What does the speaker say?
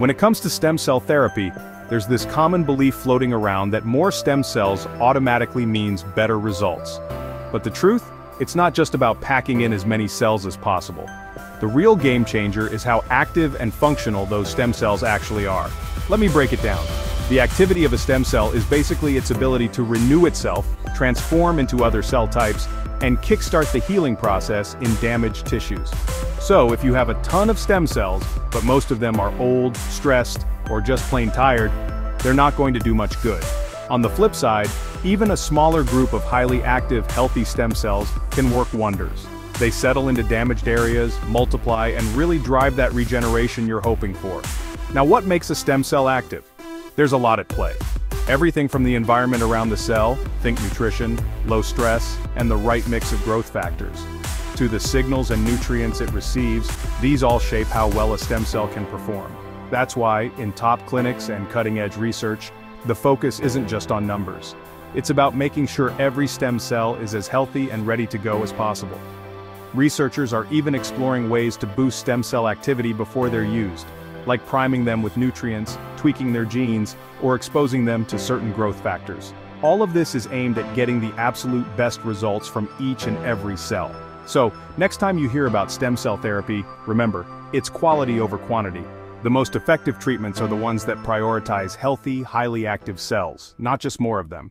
When it comes to stem cell therapy, there's this common belief floating around that more stem cells automatically means better results. But the truth? It's not just about packing in as many cells as possible. The real game changer is how active and functional those stem cells actually are. Let me break it down. The activity of a stem cell is basically its ability to renew itself, transform into other cell types, and kickstart the healing process in damaged tissues. So if you have a ton of stem cells, but most of them are old, stressed, or just plain tired, they're not going to do much good. On the flip side, even a smaller group of highly active, healthy stem cells can work wonders. They settle into damaged areas, multiply, and really drive that regeneration you're hoping for. Now what makes a stem cell active? There's a lot at play. Everything from the environment around the cell, think nutrition, low stress, and the right mix of growth factors, to the signals and nutrients it receives, these all shape how well a stem cell can perform. That's why, in top clinics and cutting-edge research, the focus isn't just on numbers. It's about making sure every stem cell is as healthy and ready to go as possible. Researchers are even exploring ways to boost stem cell activity before they're used, like priming them with nutrients, tweaking their genes, or exposing them to certain growth factors. All of this is aimed at getting the absolute best results from each and every cell. So, next time you hear about stem cell therapy, remember, it's quality over quantity. The most effective treatments are the ones that prioritize healthy, highly active cells, not just more of them.